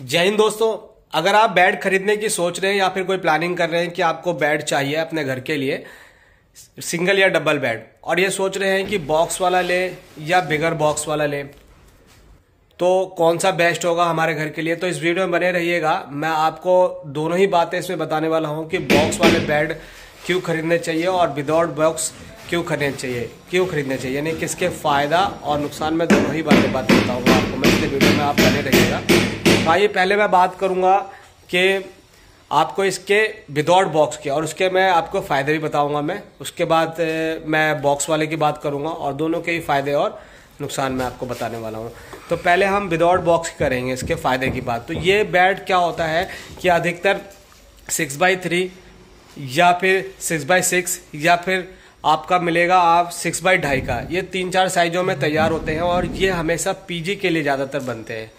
जय हिंद दोस्तों, अगर आप बेड खरीदने की सोच रहे हैं या फिर कोई प्लानिंग कर रहे हैं कि आपको बेड चाहिए अपने घर के लिए सिंगल या डबल बेड और ये सोच रहे हैं कि बॉक्स वाला ले या बिगर बॉक्स वाला ले तो कौन सा बेस्ट होगा हमारे घर के लिए? तो इस वीडियो में बने रहिएगा। मैं आपको दोनों ही बातें इसमें बताने वाला हूँ कि बॉक्स वाले बेड क्यों खरीदने चाहिए और विदाउट बॉक्स क्यों खरीदने चाहिए, क्यों खरीदने चाहिए? यानी किसके फ़ायदा और नुकसान में दोनों ही बातें बातें बताऊँगा आपको। मैं इस वीडियो में आप बने रहिएगा। आइए पहले मैं बात करूँगा कि आपको इसके विदाउट बॉक्स के, और उसके मैं आपको फ़ायदे भी बताऊँगा मैं। उसके बाद मैं बॉक्स वाले की बात करूँगा, और दोनों के ही फ़ायदे और नुकसान मैं आपको बताने वाला हूँ। तो पहले हम विदाउट बॉक्स करेंगे इसके फ़ायदे की बात। तो ये बेड क्या होता है कि अधिकतर सिक्स बाई थ्री या फिर सिक्स बाई सिक्स या फिर आपका मिलेगा आप सिक्स बाई ढाई का। ये तीन चार साइजों में तैयार होते हैं, और ये हमेशा पीजी के लिए ज़्यादातर बनते हैं।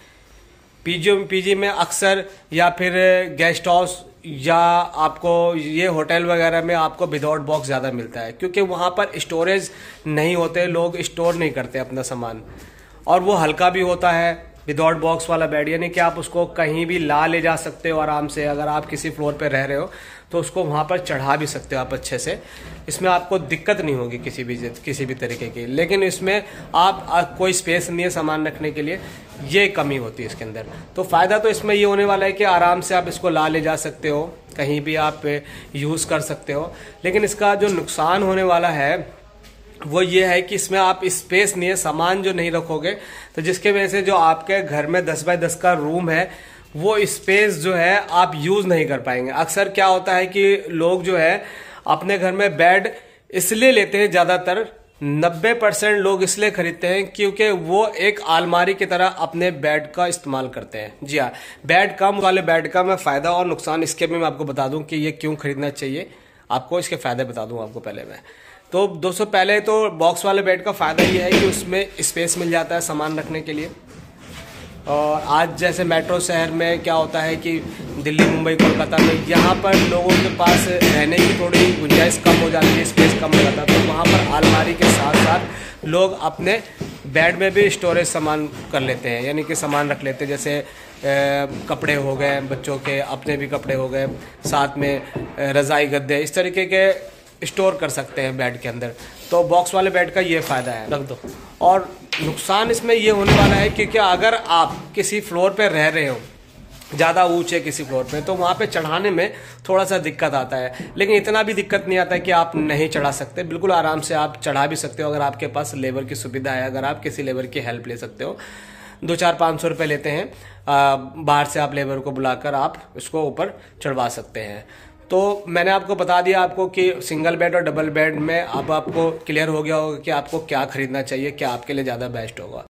पीजी पीजी में अक्सर या फिर गेस्ट हाउस या आपको ये होटल वगैरह में आपको विदाउट बॉक्स ज़्यादा मिलता है, क्योंकि वहाँ पर स्टोरेज नहीं होते, लोग स्टोर नहीं करते अपना सामान। और वो हल्का भी होता है विदाउट बॉक्स वाला बेड यानी कि आप उसको कहीं भी ला ले जा सकते हो आराम से अगर आप किसी फ्लोर पर रह रहे हो तो उसको वहाँ पर चढ़ा भी सकते हो आप अच्छे से। इसमें आपको दिक्कत नहीं होगी किसी भी किसी भी तरीके की। लेकिन इसमें आप, कोई स्पेस नहीं है सामान रखने के लिए ये कमी होती है इसके अंदर। तो फ़ायदा तो इसमें ये होने वाला है कि आराम से आप इसको ला ले जा सकते हो कहीं भी आप यूज़ कर सकते हो। लेकिन इसका जो नुकसान होने वाला है वो ये है कि इसमें आप स्पेस नहीं है, सामान जो नहीं रखोगे तो जिसके वजह से जो आपके घर में दस बाय दस का रूम है, वो स्पेस जो है आप यूज़ नहीं कर पाएँगे। अक्सर क्या होता है कि लोग जो है, अपने घर में बेड इसलिए लेते हैं ज़्यादातर, नब्बे परसेंट लोग इसलिए खरीदते हैं क्योंकि वो एक आलमारी की तरह अपने बेड का इस्तेमाल करते हैं। जी हाँ बेड कम वाले बेड का मैं फ़ायदा और नुकसान इसके भी मैं आपको बता दूँ कि ये क्यों खरीदना चाहिए। आपको इसके फ़ायदे बता दूँ आपको पहले मैं। तो दोस्तों, पहले तो बॉक्स वाले बेड का फ़ायदा ये है कि उसमें स्पेस मिल जाता है सामान रखने के लिए। और आज जैसे मेट्रो शहर में क्या होता है कि दिल्ली, मुंबई, कोलकाता में यहाँ पर लोगों के पास रहने की थोड़ी गुंजाइश कम हो जाती है स्पेस कम हो जाता है। तो वहाँ पर आलमारी के साथ साथ लोग अपने बेड में भी स्टोरेज सामान कर लेते हैं यानी कि सामान रख लेते हैं जैसे ए, कपड़े हो गए बच्चों के अपने भी कपड़े हो गए साथ में रज़ाई गद्दे इस तरीके के स्टोर कर सकते हैं बेड के अंदर। तो बॉक्स वाले बेड का ये फ़ायदा है। रख दो। और नुकसान इसमें ये होने वाला है क्योंकि अगर आप किसी फ्लोर पर रह रहे हो ज़्यादा ऊँचे किसी फ्लोर पे तो वहाँ पे चढ़ाने में थोड़ा सा दिक्कत आता है। लेकिन इतना भी दिक्कत नहीं आता है कि आप नहीं चढ़ा सकते। बिल्कुल आराम से आप चढ़ा भी सकते हो, अगर आपके पास लेबर की सुविधा है, अगर आप किसी लेबर की हेल्प ले सकते हो। दो चार पाँच सौ रुपये लेते हैं बाहर से आप लेबर को बुलाकर आप उसको ऊपर चढ़वा सकते हैं। तो मैंने आपको बता दिया आपको कि सिंगल बेड और डबल बेड में अब आपको क्लियर हो गया होगा कि आपको क्या खरीदना चाहिए, क्या आपके लिए ज़्यादा बेस्ट होगा।